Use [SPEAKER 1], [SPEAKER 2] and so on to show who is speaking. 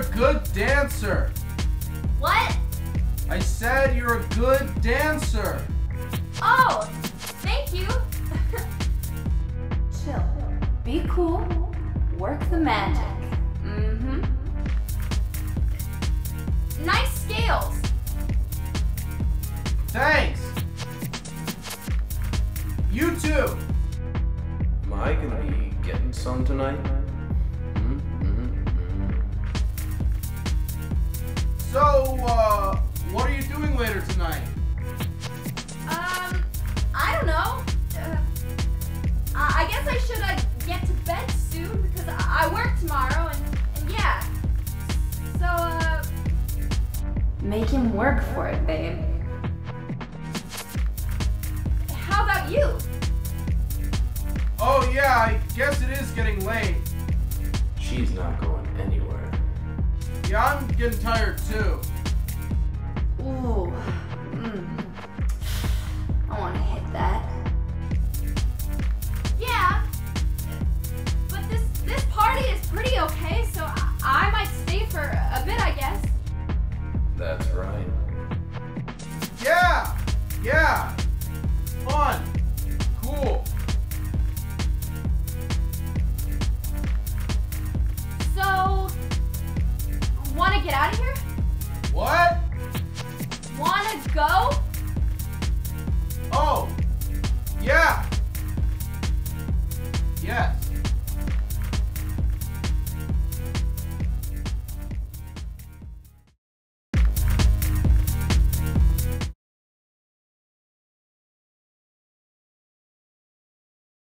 [SPEAKER 1] You're a good dancer.
[SPEAKER 2] What?
[SPEAKER 1] I said you're a good dancer.
[SPEAKER 2] Oh, thank you.
[SPEAKER 3] Chill. Be cool. Work the magic. Mm-hmm.
[SPEAKER 2] nice scales.
[SPEAKER 1] Thanks. You too.
[SPEAKER 4] Am I gonna be getting some tonight?
[SPEAKER 1] So, uh, what are you doing later tonight?
[SPEAKER 2] Um, I don't know. Uh, I I guess I should uh, get to bed soon because I, I work tomorrow and, and yeah. So, uh,
[SPEAKER 3] Make him work for it, babe.
[SPEAKER 2] how about you?
[SPEAKER 1] Oh yeah, I guess it is getting late.
[SPEAKER 4] She's not going anywhere.
[SPEAKER 1] Yeah, I'm getting tired too.
[SPEAKER 3] Ooh. Mm. I want to hit that.
[SPEAKER 2] Yeah. But this this party is pretty okay, so I, I might stay for a bit, I guess.
[SPEAKER 4] That's right.
[SPEAKER 1] Yeah, yeah.
[SPEAKER 2] Get out of here?
[SPEAKER 1] What?
[SPEAKER 2] Want to go?
[SPEAKER 1] Oh, yeah. Yes.